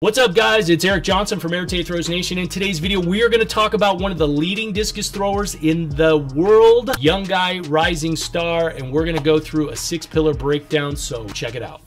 What's up guys, it's Erik Johnson from Arete Throws Nation. In today's video, we are going to talk about one of the leading discus throwers in the world, young guy, rising star, and we're going to go through a six pillar breakdown, so check it out.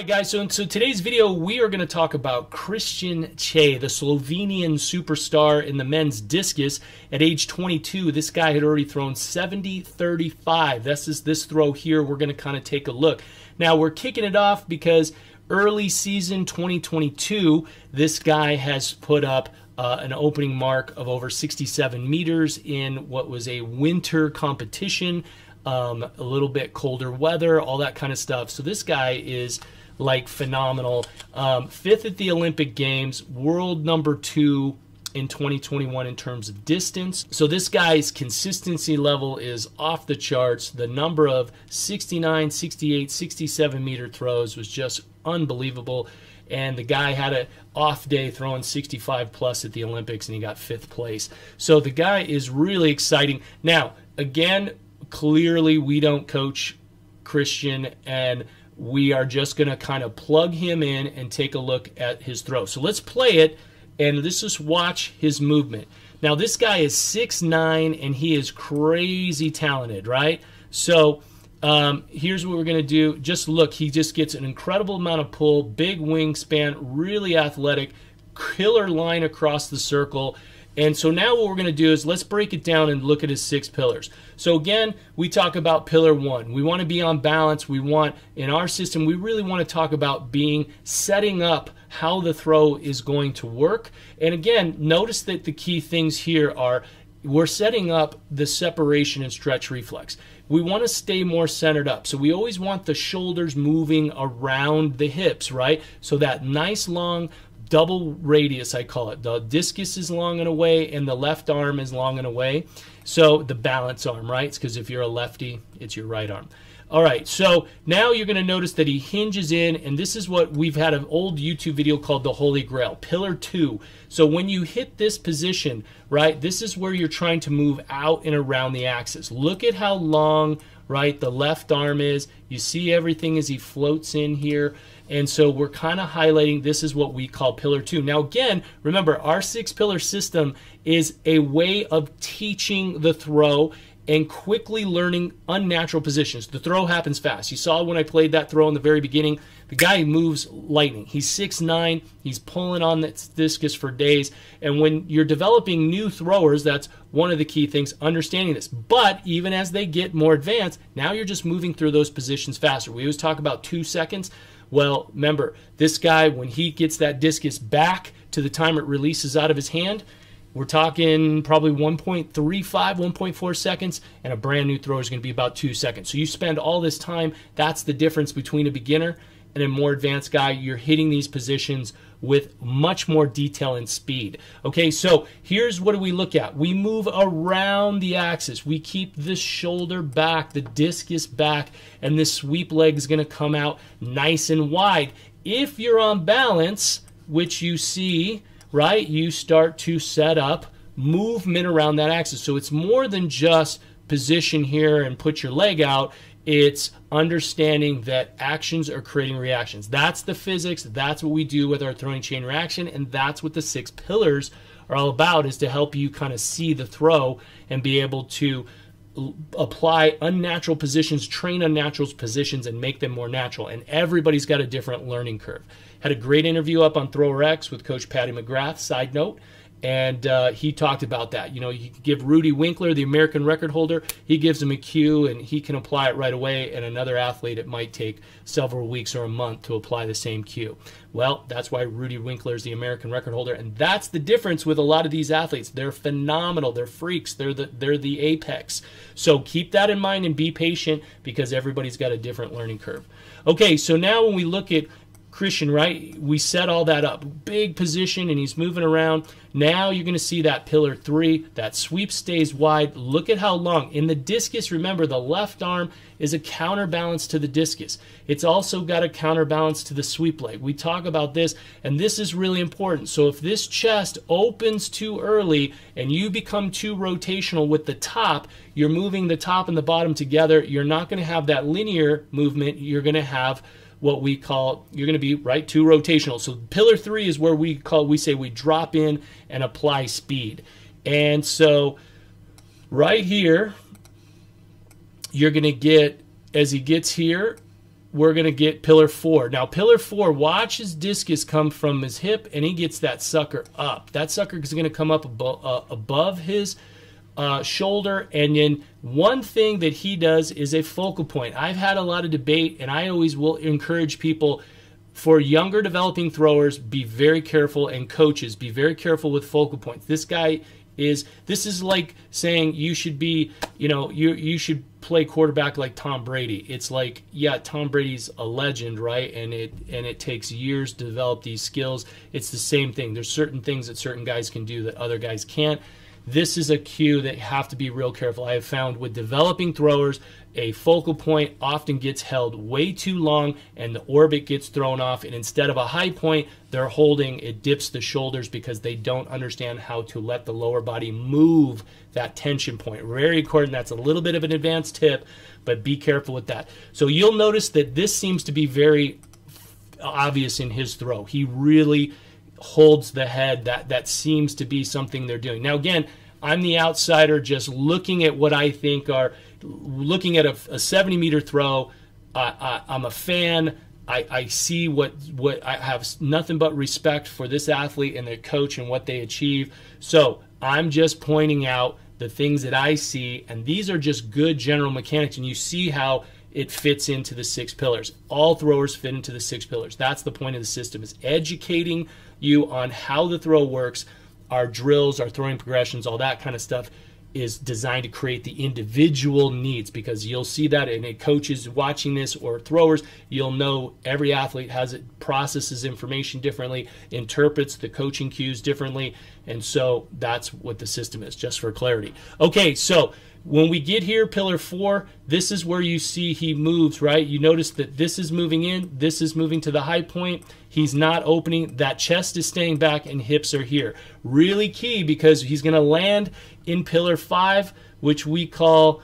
Alright guys, so, so today's video we are going to talk about Kristjan Ceh, the Slovenian superstar in the men's discus. At age 22, this guy had already thrown 70-35. This is this throw here we're going to kind of take a look. Now we're kicking it off because early season 2022, this guy has put up uh, an opening mark of over 67 meters in what was a winter competition, um, a little bit colder weather, all that kind of stuff. So this guy is like phenomenal. Um, fifth at the Olympic Games, world number two in 2021 in terms of distance. So this guy's consistency level is off the charts. The number of 69, 68, 67 meter throws was just unbelievable. And the guy had an off day throwing 65 plus at the Olympics and he got fifth place. So the guy is really exciting. Now, again, clearly we don't coach Kristjan and we are just going to kind of plug him in and take a look at his throw. So let's play it and let's just watch his movement. Now this guy is six nine and he is crazy talented, right? So um, here's what we're going to do. Just look, he just gets an incredible amount of pull, big wingspan, really athletic, killer line across the circle. And so now what we're going to do is let's break it down and look at his six pillars. So again, we talk about pillar one. We want to be on balance. We want, in our system, we really want to talk about being, setting up how the throw is going to work. And again, notice that the key things here are we're setting up the separation and stretch reflex. We want to stay more centered up. So we always want the shoulders moving around the hips, right? So that nice long double radius, I call it. The discus is long and away, and the left arm is long and away. So the balance arm, right? Because if you're a lefty, it's your right arm. All right, so now you're going to notice that he hinges in, and this is what we've had an old YouTube video called the Holy Grail, Pillar 2. So when you hit this position, right, this is where you're trying to move out and around the axis. Look at how long, right, the left arm is. You see everything as he floats in here. And so we're kind of highlighting this is what we call pillar two. Now, again, remember our six pillar system is a way of teaching the throw and quickly learning unnatural positions. The throw happens fast. You saw when I played that throw in the very beginning, the guy moves lightning. He's six nine. he's pulling on that discus for days. And when you're developing new throwers, that's one of the key things, understanding this. But even as they get more advanced, now you're just moving through those positions faster. We always talk about two seconds. Well, remember, this guy, when he gets that discus back to the time it releases out of his hand, we're talking probably 1.35, 1.4 seconds, and a brand new throw is going to be about two seconds. So you spend all this time. That's the difference between a beginner and a more advanced guy. You're hitting these positions with much more detail and speed. Okay, so here's what do we look at? We move around the axis. We keep the shoulder back, the discus back, and this sweep leg is going to come out nice and wide. If you're on balance, which you see, right, you start to set up movement around that axis. So it's more than just position here and put your leg out. It's understanding that actions are creating reactions. That's the physics. That's what we do with our throwing chain reaction, and that's what the six pillars are all about is to help you kind of see the throw and be able to apply unnatural positions, train unnatural positions, and make them more natural. And everybody's got a different learning curve. Had a great interview up on Thrower X with Coach Patty McGrath. Side note, and uh, he talked about that. You know, you give Rudy Winkler, the American record holder, he gives him a cue and he can apply it right away. And another athlete, it might take several weeks or a month to apply the same cue. Well, that's why Rudy Winkler is the American record holder, and that's the difference with a lot of these athletes. They're phenomenal. They're freaks. They're the they're the apex. So keep that in mind and be patient because everybody's got a different learning curve. Okay, so now when we look at Kristjan, right? We set all that up. Big position, and he's moving around. Now you're going to see that pillar three. That sweep stays wide. Look at how long. In the discus, remember, the left arm is a counterbalance to the discus. It's also got a counterbalance to the sweep leg. We talk about this, and this is really important. So if this chest opens too early and you become too rotational with the top, you're moving the top and the bottom together. You're not going to have that linear movement. You're going to have what we call you're going to be right too rotational. So pillar three is where we call we say we drop in and apply speed. And so right here, you're going to get as he gets here, we're going to get pillar four. Now, pillar four, watch his discus come from his hip and he gets that sucker up. That sucker is going to come up above, uh, above his uh, shoulder. And then one thing that he does is a focal point. I've had a lot of debate, and I always will encourage people for younger developing throwers, be very careful, and coaches, be very careful with focal points. This guy is this is like saying you should be, you know, you you should play quarterback like Tom Brady. It's like, yeah, Tom Brady's a legend, right? And it and it takes years to develop these skills. It's the same thing. There's certain things that certain guys can do that other guys can't this is a cue that you have to be real careful. I have found with developing throwers, a focal point often gets held way too long and the orbit gets thrown off. And instead of a high point, they're holding, it dips the shoulders because they don't understand how to let the lower body move that tension point. Very important. That's a little bit of an advanced tip, but be careful with that. So you'll notice that this seems to be very obvious in his throw. He really holds the head. That that seems to be something they're doing. Now again, I'm the outsider just looking at what I think are looking at a, a 70 meter throw. I, I'm a fan. I, I, see what what I have nothing but respect for this athlete and their coach and what they achieve. So I'm just pointing out the things that I see, and these are just good general mechanics. And you see how it fits into the six pillars. All throwers fit into the six pillars. That's the point of the system is educating you on how the throw works. Our drills, our throwing progressions, all that kind of stuff is designed to create the individual needs because you'll see that in a coaches watching this or throwers you'll know every athlete has it processes information differently interprets the coaching cues differently and so that's what the system is just for clarity okay so when we get here, pillar four, this is where you see he moves, right? You notice that this is moving in, this is moving to the high point. He's not opening. That chest is staying back and hips are here. Really key because he's going to land in pillar five, which we call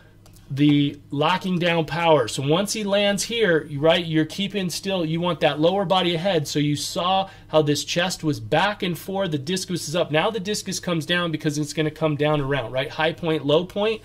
the locking down power. So once he lands here, right, you're keeping still. You want that lower body ahead. So you saw how this chest was back and forth. The discus is up. Now the discus comes down because it's going to come down around, right? High point, low point.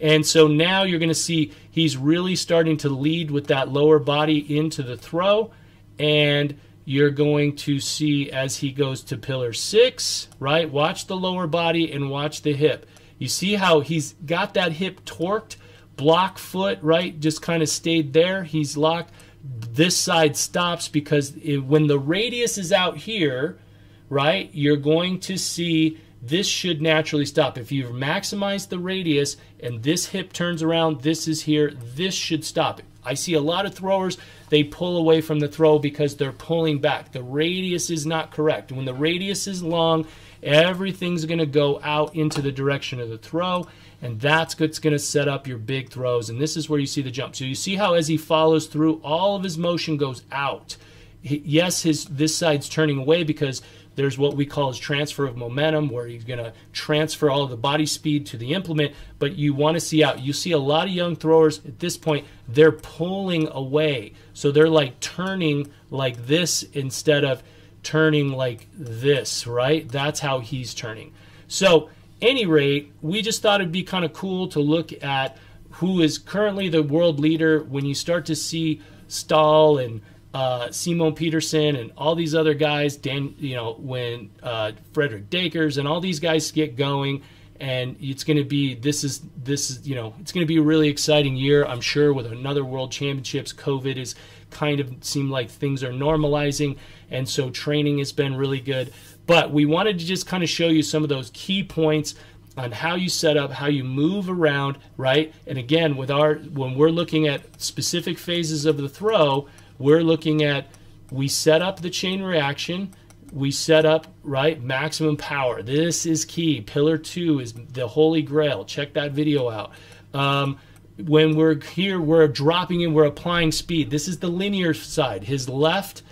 And so now you're going to see he's really starting to lead with that lower body into the throw. And you're going to see as he goes to pillar six, right? Watch the lower body and watch the hip. You see how he's got that hip torqued, block foot, right? Just kind of stayed there. He's locked. This side stops because it, when the radius is out here, right, you're going to see this should naturally stop. If you've maximized the radius and this hip turns around, this is here, this should stop. I see a lot of throwers, they pull away from the throw because they're pulling back. The radius is not correct. When the radius is long, everything's going to go out into the direction of the throw, and that's what's going to set up your big throws. And this is where you see the jump. So you see how as he follows through, all of his motion goes out. Yes, his this side's turning away because there's what we call as transfer of momentum, where you're going to transfer all of the body speed to the implement, but you want to see out. You see a lot of young throwers at this point, they're pulling away. So they're like turning like this instead of turning like this, right? That's how he's turning. So, any rate, we just thought it'd be kind of cool to look at who is currently the world leader when you start to see Stahl and uh, Simon Pettersson and all these other guys, Dan, you know, when uh, Fredrik Dacres and all these guys get going, and it's going to be this is this is you know it's going to be a really exciting year, I'm sure, with another World Championships. COVID is kind of seem like things are normalizing, and so training has been really good. But we wanted to just kind of show you some of those key points on how you set up, how you move around, right? And again, with our when we're looking at specific phases of the throw, we're looking at we set up the chain reaction we set up right maximum power. This is key. Pillar two is the holy grail. Check that video out. Um, when we're here we're dropping in we're applying speed. This is the linear side. His left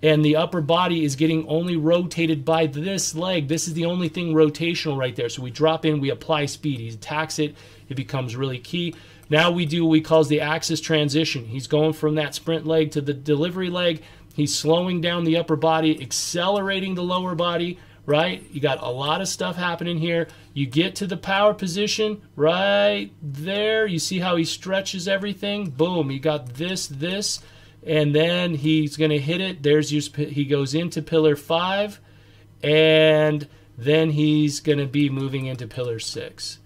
and the upper body is getting only rotated by this leg. This is the only thing rotational right there. So we drop in we apply speed. He attacks it. It becomes really key now we do what we call the axis transition he's going from that sprint leg to the delivery leg He's slowing down the upper body, accelerating the lower body, right? You got a lot of stuff happening here. You get to the power position right there. You see how he stretches everything? Boom, you got this, this, and then he's going to hit it. There's your, he goes into pillar five, and then he's going to be moving into pillar six.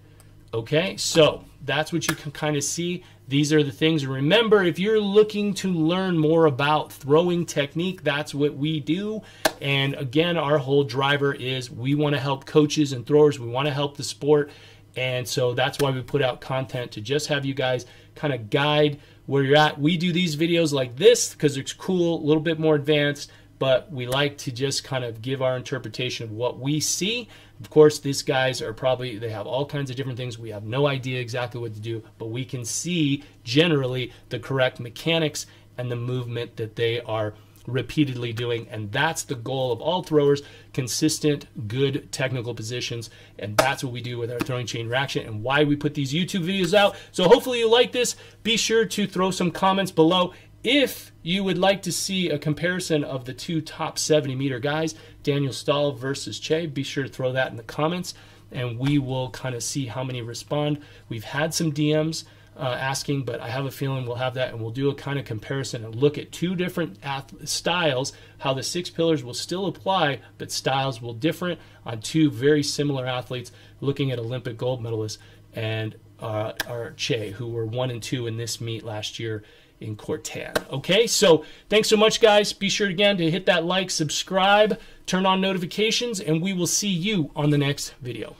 Okay, so that's what you can kind of see. These are the things. Remember, if you're looking to learn more about throwing technique, that's what we do. And again, our whole driver is we want to help coaches and throwers. We want to help the sport. And so that's why we put out content to just have you guys kind of guide where you're at. We do these videos like this because it's cool, a little bit more advanced, but we like to just kind of give our interpretation of what we see of course, these guys are probably, they have all kinds of different things. We have no idea exactly what to do, but we can see generally the correct mechanics and the movement that they are repeatedly doing. And that's the goal of all throwers consistent, good technical positions. And that's what we do with our throwing chain reaction and why we put these YouTube videos out. So hopefully you like this. Be sure to throw some comments below if you would like to see a comparison of the two top 70 meter guys, Daniel Stahl versus Ceh, be sure to throw that in the comments and we will kind of see how many respond. We've had some DMs uh, asking, but I have a feeling we'll have that and we'll do a kind of comparison and look at two different styles, how the six pillars will still apply, but styles will different on two very similar athletes, looking at Olympic gold medalists and uh, our Ceh, who were one and two in this meet last year in Kuortane. Okay, so thanks so much, guys. Be sure again to hit that like, subscribe, turn on notifications, and we will see you on the next video.